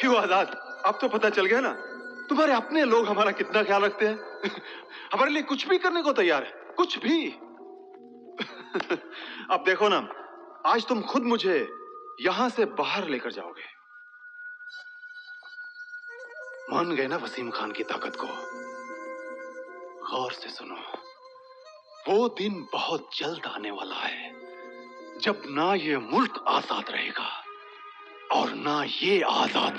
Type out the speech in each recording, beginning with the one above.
क्यों आज़ाद? अब तो पता चल गया ना। तुम्हारे अपने लोग हमारा कितना ख्याल रखते हैं। हमारे लिए कुछ भी करने को तैयार है। कुछ भी। अब देखो ना, आज तुम खुद मुझे यहाँ से बाहर लेकर जाओगे। मान गए ना वसीम खान की ताकत को। गौर से सुनो, वो दिन बहुत जल्द आने वाला है, जब ना ये मुल्क आज़ाद रहेगा और ना ये आज़ाद।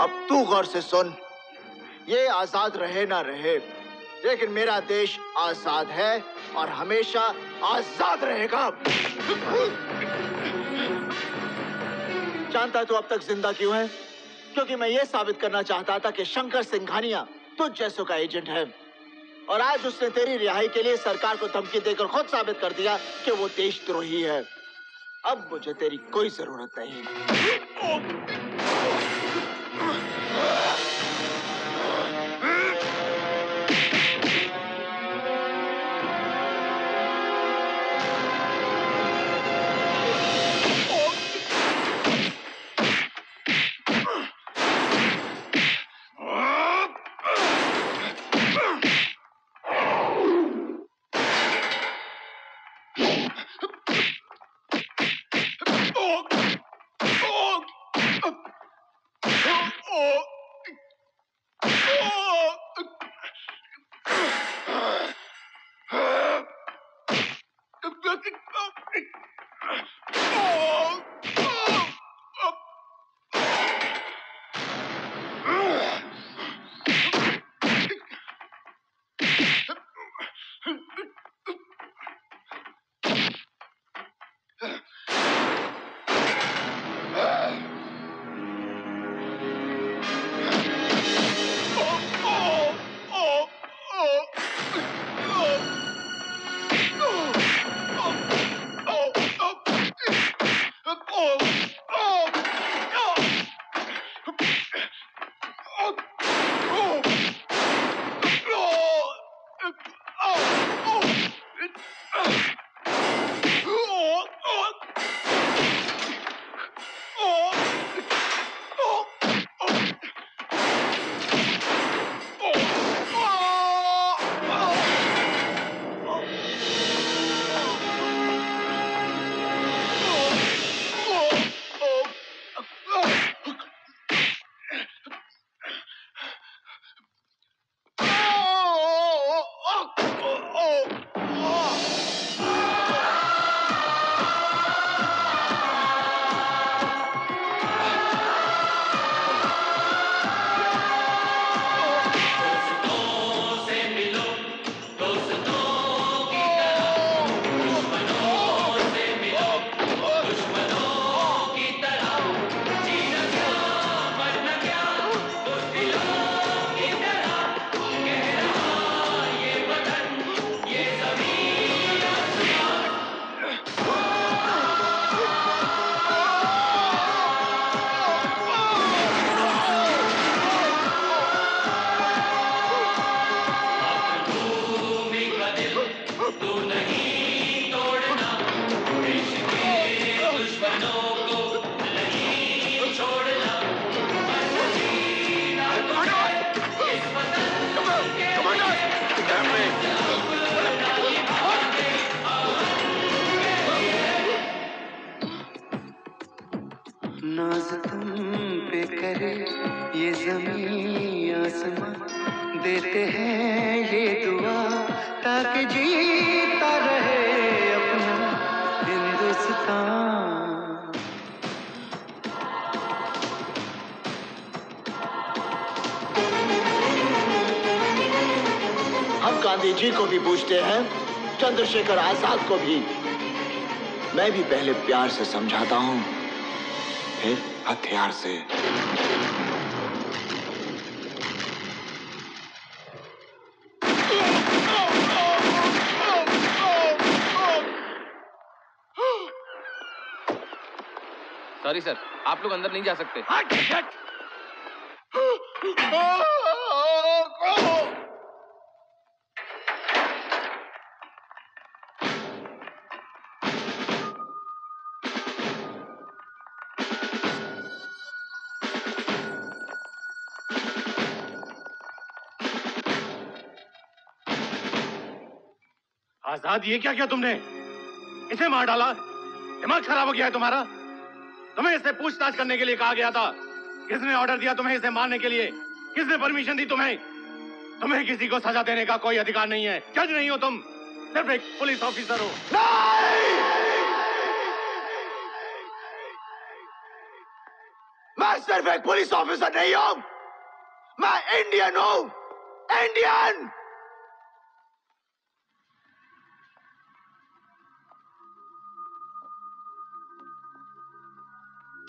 अब तू गौर से सुन, ये आज़ाद रहे ना रहे लेकिन मेरा देश आज़ाद है और हमेशा आज़ाद रहेगा। जानता तू अब तक ज़िंदा क्यों है? क्योंकि मैं ये साबित करना चाहता था कि शंकर सिंघानिया तुझ जैसों का एजेंट है। और आज उसने तेरी रिहाई के लिए सरकार को धमकी देकर खुद साबित कर दिया कि वो देशद्रोही है। अब मुझे तेरी कोई ज़रूरत नहीं। नाज देते हैं ये दुआ, ताकि जीता रहे अपना हिंदुस्तान। हम गांधी जी को भी पूछते हैं, चंद्रशेखर आज़ाद को भी। मैं भी पहले प्यार से समझाता हूँ, फिर हथियार से। सॉरी सर आप लोग अंदर नहीं जा सकते। आज़ाद, ये क्या किया तुमने? इसे मार डाला? दिमाग खराब हो गया है तुम्हारा? तुम्हें इससे पूछताछ करने के लिए कहा गया था। किसने ऑर्डर दिया तुम्हें इसे मारने के लिए? किसने परमिशन दी तुम्हें? तुम्हें किसी को सजा देने का कोई अधिकार नहीं है। जज नहीं हो तुम। सिर्फ़ एक पुलिस ऑफिसर हो। मैं सिर्फ़ एक पुलिस ऑफिसर नहीं हूँ। मैं इंडियन हूँ। इंडियन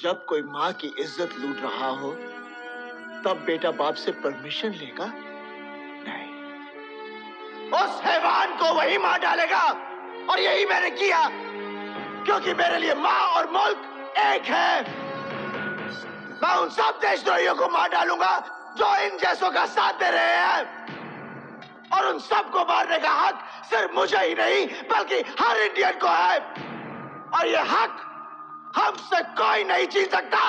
जब कोई माँ की इज़्ज़त लूट रहा हो, तब बेटा बाप से परमिशन लेगा? नहीं। उस हैवान को वही मार डालेगा, और यही मैंने किया, क्योंकि मेरे लिए माँ और मुल्क एक है। मैं उन सब देशद्रोहियों को मार डालूँगा, जो इन जैसों का साथ दे रहे हैं। और उन सबको मारने का हक सिर्फ़ मुझे ही नहीं, बल्कि हर इंडियन को है। और ये हक हमसे कोई नहीं छीन सकता।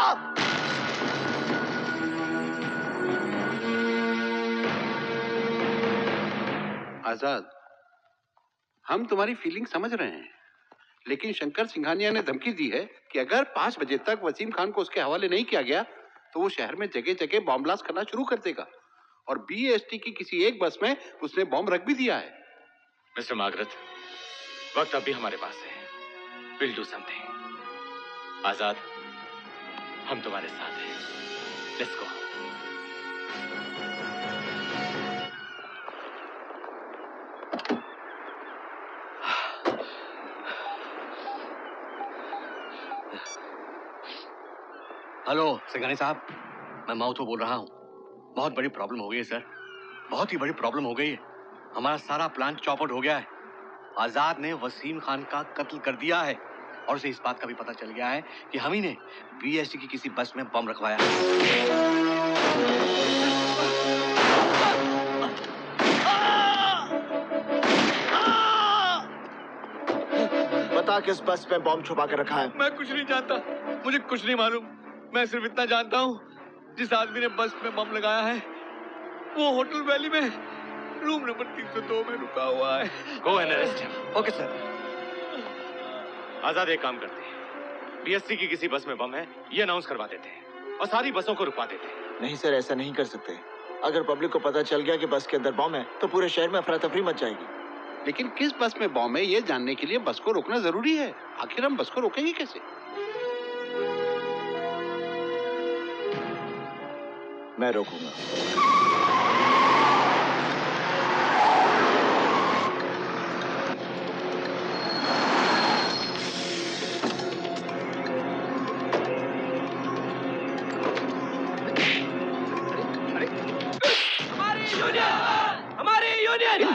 आज़ाद हम तुम्हारी फीलिंग समझ रहे हैं लेकिन शंकर सिंघानिया ने धमकी दी है कि अगर पाँच बजे तक वसीम खान को उसके हवाले नहीं किया गया तो वो शहर में जगह जगह बॉम्ब ब्लास्ट करना शुरू कर देगा। और बीएसटी की किसी एक बस में उसने बॉम्ब रख भी दिया है। मिस्टर मागरत वक्त अब भी हमारे पास है। विल डू समथिंग आज़ाद, हम तुम्हारे साथ हैं। लेट्स गो हेलो सिंघानी साहब। मैं माउथो बोल रहा हूँ। बहुत बड़ी प्रॉब्लम हो गई है सर बहुत ही बड़ी प्रॉब्लम हो गई है। हमारा सारा प्लान चौपट हो गया है। आज़ाद ने वसीम खान का कत्ल कर दिया है। और उसे इस बात का भी पता चल गया है कि हम ही ने बीएसटी की किसी बस में बम रखवाया। है बता किस बस में बॉम्ब छुपा कर रखा है। मैं कुछ नहीं जानता। मुझे कुछ नहीं मालूम। मैं सिर्फ़ इतना जानता हूँ जिस आदमी ने बस में बम लगाया है वो होटल वैली में रूम नंबर 302 में रुका हुआ है। Go and arrest him okay sir Azad एक काम करते हैं। बीएससी की किसी बस में बम है ये अनाउंस करवा देते हैं और सारी बसों को रुकवा देते हैं। नहीं सर ऐसा नहीं कर सकते। अगर पब्लिक को पता चल गया कि बस के अंदर बॉम्ब है तो पूरे शहर में अफरा तफरी मच जाएगी। लेकिन किस बस में बॉम्ब है ये जानने के लिए बस को रोकना ज़रूरी है। आखिर हम बस को रोकेंगे कैसे? मैं रोकूँगा।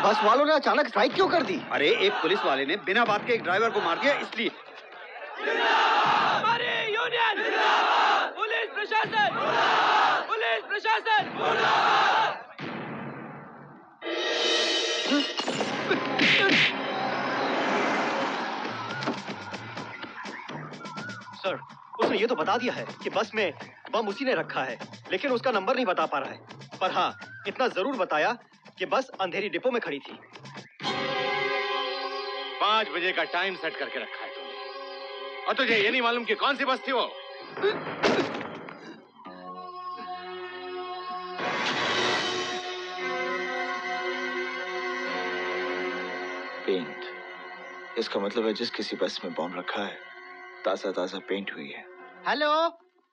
बस वालों ने अचानक स्ट्राइक क्यों कर दी? अरे एक पुलिस वाले ने बिना बात के एक ड्राइवर को मार दिया इसलिए। पुलिस प्रशासन! पुलिस प्रशासन! सर उसने ये तो बता दिया है कि बस में बम उसी ने रखा है लेकिन उसका नंबर नहीं बता पा रहा है। पर हाँ इतना ज़रूर बताया कि बस अंधेरी डिपो में खड़ी थी। पाँच बजे का टाइम सेट करके रखा है तुमने और तुझे ये नहीं मालूम कि कौन सी बस थी वो? पेंट इसका मतलब है जिस किसी बस में बॉम्ब रखा है ताज़ा ताज़ा पेंट हुई है। हेलो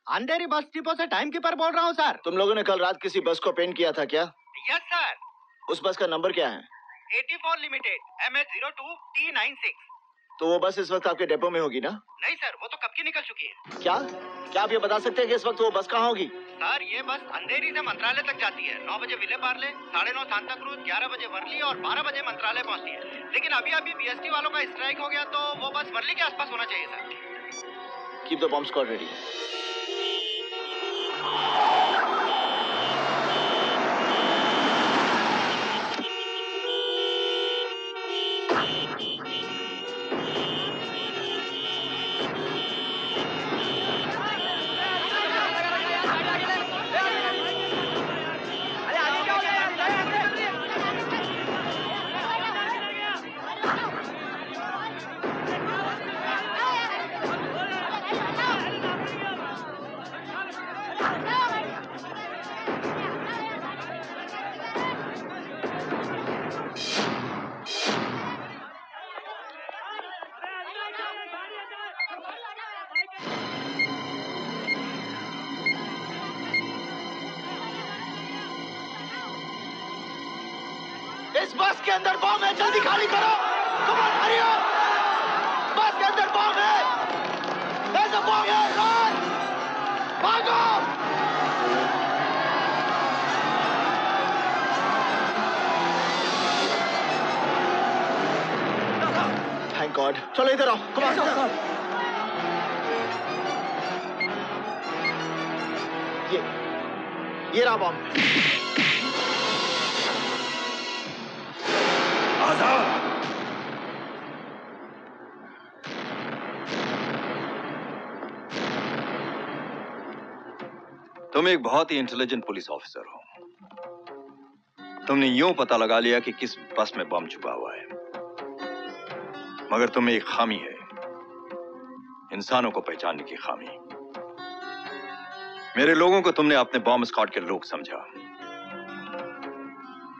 अंधेरी बस डिपो से टाइम कीपर बोल रहा हूँ सर तुम लोगों ने कल रात किसी बस को पेंट किया था क्या? यस सर उस बस का नंबर क्या है? 84 limited M H zero two T nine six तो वो बस इस वक्त आपके डेपो में होगी ना? नहीं सर वो तो कब की निकल चुकी है। क्या? क्या आप ये बता सकते हैं कि इस वक्त वो बस कहाँ होगी? सर ये बस अंधेरी से मंत्रालय तक जाती है। नौ बजे विले पार्ले साढ़े नौ सांता क्रूज ग्यारह बजे वर्ली और बारह बजे मंत्रालय पहुँचती है। लेकिन अभी अभी बीएसटी वालों का स्ट्राइक हो गया तो वो बस वर्ली के आसपास होना चाहिए sir. Keep the bomb squad ready इस बस के अंदर बॉम्ब है जल्दी खाली करो। कमान हरी बस के अंदर बॉम्ब है। ऐसा बॉम्ब है रन भागो। थैंक गॉड चलो इधर आओ। कमान ये ये रहा बॉम्ब तुम एक बहुत ही इंटेलिजेंट पुलिस ऑफिसर हो। तुमने यूँ पता लगा लिया कि किस बस में बम छुपा हुआ है। मगर तुम्हें एक खामी है। इंसानों को पहचानने की खामी। मेरे लोगों को तुमने अपने बॉम्ब स्क्वाड के लोग समझा।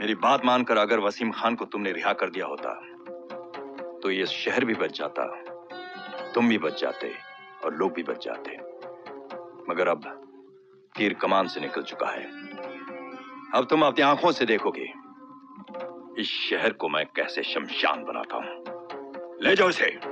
मेरी बात मानकर अगर वसीम खान को तुमने रिहा कर दिया होता तो ये शहर भी बच जाता, तुम भी बच जाते और लोग भी बच जाते। मगर अब तीर कमान से निकल चुका है। अब तुम अपनी आँखों से देखोगे, इस शहर को मैं कैसे शमशान बनाता हूँ। ले जाओ इसे।